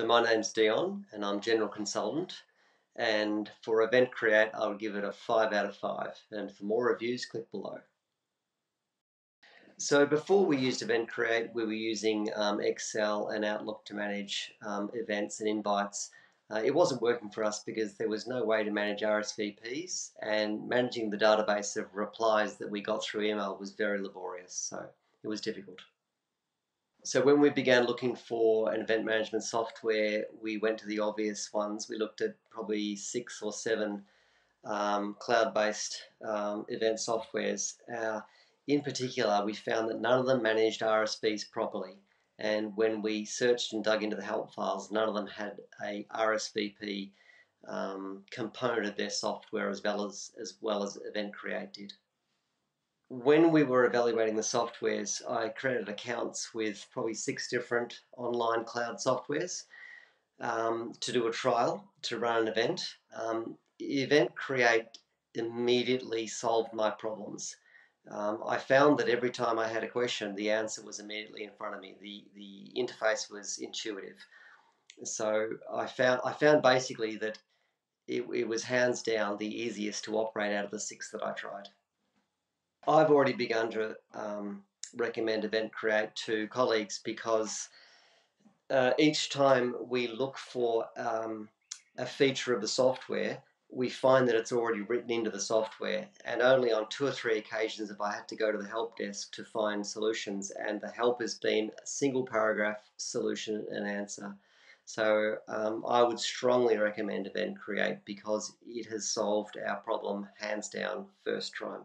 So my name's Dion and I'm General Consultant. And for EventCreate, I'll give it a 5 out of 5. And for more reviews, click below. So before we used EventCreate, we were using um, Excel and Outlook to manage um, events and invites. Uh, it wasn't working for us because there was no way to manage RSVPs and managing the database of replies that we got through email was very laborious, so it was difficult. So when we began looking for an event management software, we went to the obvious ones. We looked at probably six or seven um, cloud-based um, event softwares. Uh, in particular, we found that none of them managed RSVs properly. And when we searched and dug into the help files, none of them had a RSVP um, component of their software as well as, as well as EventCreate did when we were evaluating the softwares, I created accounts with probably six different online cloud softwares um, to do a trial to run an event. Um, EventCreate immediately solved my problems. Um, I found that every time I had a question, the answer was immediately in front of me. The the interface was intuitive. So I found I found basically that it, it was hands down the easiest to operate out of the six that I tried. I've already begun to um, recommend EventCreate to colleagues because uh, each time we look for um, a feature of the software, we find that it's already written into the software. And only on two or three occasions have I had to go to the help desk to find solutions, and the help has been a single paragraph solution and answer. So um, I would strongly recommend EventCreate because it has solved our problem hands down first time.